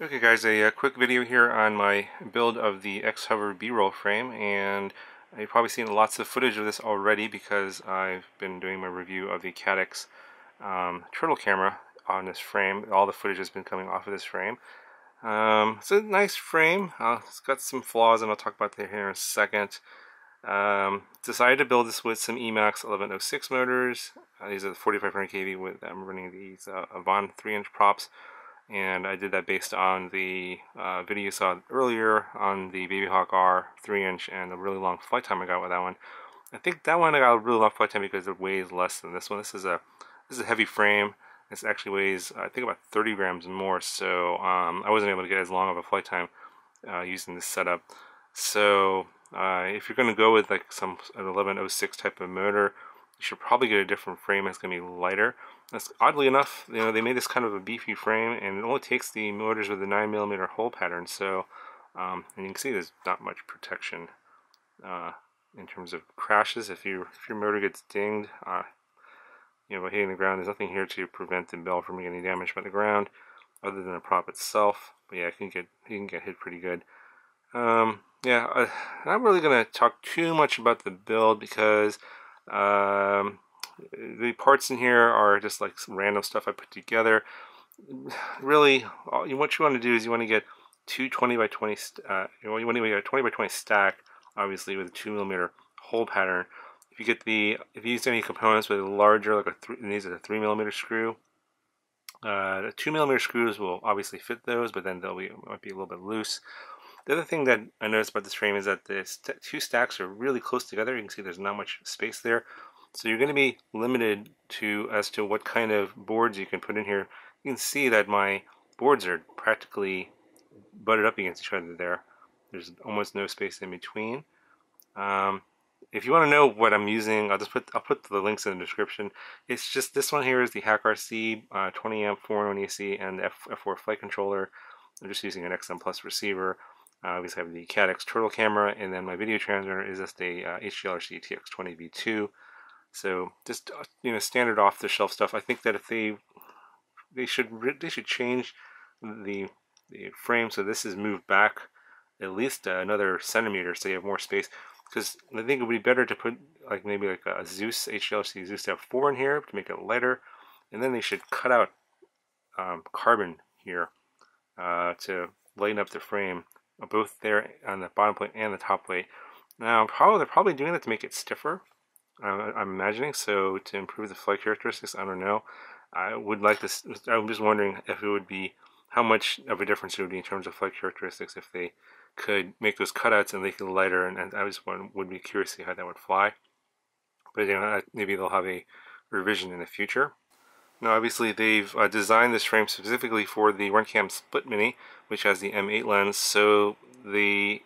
Okay guys, a, a, quick video here on my build of the X-Hover B-roll frame and you've probably seen lots of footage of this already because I've been doing my review of the Caddx um, turtle camera on this frame. All the footage has been coming off of this frame. Um, it's a nice frame. Uh, it's got some flaws and I'll talk about that here in a second. Um, decided to build this with some Emax 1106 motors. Uh, these are the 4500 kV with I'm running these uh, Avan 3 inch props and I did that based on the uh, video you saw earlier on the Babyhawk R 3 inch and the really long flight time I got with that one. I think that one I got a really long flight time because it weighs less than this one. This is a this is a heavy frame. This actually weighs I think about 30 grams more, so um, I wasn't able to get as long of a flight time uh, using this setup. So uh, if you're going to go with like some an 1106 type of motor, you should probably get a different frame that's going to be lighter. That's oddly enough, you know, they made this kind of a beefy frame, and it only takes the motors with the 9mm hole pattern. So, um, and you can see there's not much protection uh, in terms of crashes. If you if your motor gets dinged, uh, you know, by hitting the ground, there's nothing here to prevent the bell from getting damaged by the ground, other than the prop itself. But yeah, it can get you can get hit pretty good. Um, yeah, uh, I'm not really going to talk too much about the build because um, the parts in here are just like some random stuff I put together. Really, what you want to do is you want to get two 20 by 20, uh, you want to get a 20 by 20 stack, obviously with a 2 millimeter hole pattern. If you get the, if you use any components with a larger, like a three, these are a 3 millimeter screw, uh, the 2 millimeter screws will obviously fit those, but then they'll be, might be a little bit loose. The other thing that I noticed about this frame is that the st two stacks are really close together. You can see there's not much space there. So you're going to be limited to as to what kind of boards you can put in here. You can see that my boards are practically butted up against each other there. There's almost no space in between. Um, if you want to know what I'm using, I'll just put I'll put the links in the description. It's just this one here is the HGLRC uh, 20 amp 401 AC and F F4 flight controller. I'm just using an XM Plus receiver. Uh, obviously, I have the Caddx turtle camera, and then my video transmitter is just a uh, HGLRC TX20V2. So just uh, you know, standard off-the-shelf stuff. I think that if they they should they should change the the frame so this is moved back at least uh, another centimeter so you have more space. Because I think it would be better to put like maybe like a Zeus HGLRC Zeus F4 in here to make it lighter, and then they should cut out um, carbon here uh, to lighten up the frame both there on the bottom plate and the top plate. Now, probably they're probably doing that to make it stiffer. I'm imagining so to improve the flight characteristics. I don't know. I would like this. I'm just wondering if it would be how much of a difference it would be in terms of flight characteristics if they could make those cutouts and make it lighter. And, and I just would be curious to see how that would fly. But you know, maybe they'll have a revision in the future. Now obviously they've uh, designed this frame specifically for the Runcam Split Mini, which has the M8 lens, so the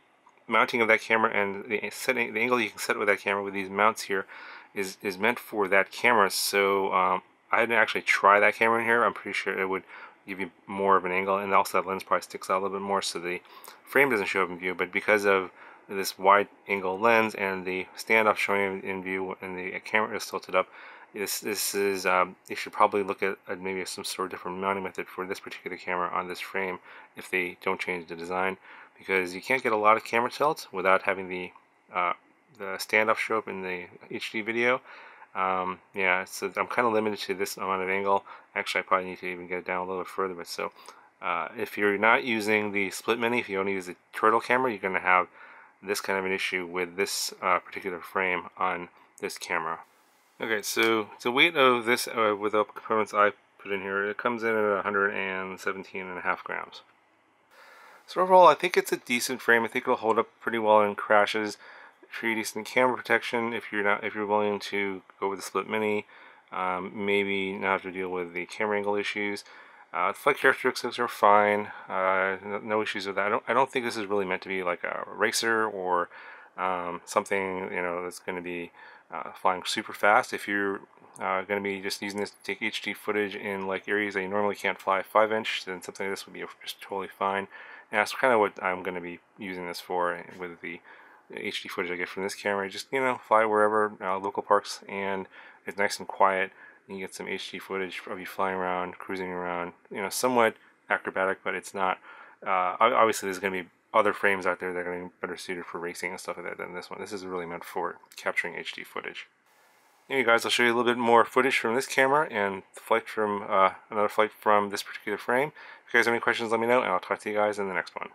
mounting of that camera and the setting, the angle you can set with that camera with these mounts here is, is meant for that camera, so um, I didn't actually try that camera in here, I'm pretty sure it would give you more of an angle, and also that lens probably sticks out a little bit more, so the frame doesn't show up in view, but because of this wide angle lens and the standoff showing in view and the camera is tilted up, this, this is, um, you should probably look at, maybe some sort of different mounting method for this particular camera on this frame if they don't change the design because you can't get a lot of camera tilt without having the uh, the standoff show up in the HD video. Um, yeah, so I'm kind of limited to this amount of angle. Actually, I probably need to even get it down a little bit further. But so, uh, if you're not using the split mini, if you only use the turtle camera, you're going to have this kind of an issue with this uh, particular frame on this camera. Okay, so the weight of this uh, with the components I put in here, it comes in at 117 and a half grams. So overall, I think it's a decent frame. I think it'll hold up pretty well in crashes. Pretty decent camera protection if you're not if you're willing to go with the split mini. Um, maybe not have to deal with the camera angle issues. Uh, flight characteristics are fine. Uh, no, no, issues with that. I don't, I don't think this is really meant to be like a racer or um, something you know that's going to be uh, flying super fast. If you're uh, going to be just using this to take HD footage in like areas that you normally can't fly 5 inch, then something like this would be just totally fine. And that's kind of what I'm going to be using this for with the HD footage I get from this camera. Just, you know, fly wherever, uh, local parks, and it's nice and quiet. And you get some HD footage of you flying around, cruising around, you know, somewhat acrobatic, but it's not. Uh, obviously, there's going to be other frames out there that are going to be better suited for racing and stuff like that than this one. This is really meant for capturing HD footage. Anyway guys, I'll show you a little bit more footage from this camera and flight from uh, another flight from this particular frame. If you guys have any questions, let me know and I'll talk to you guys in the next one.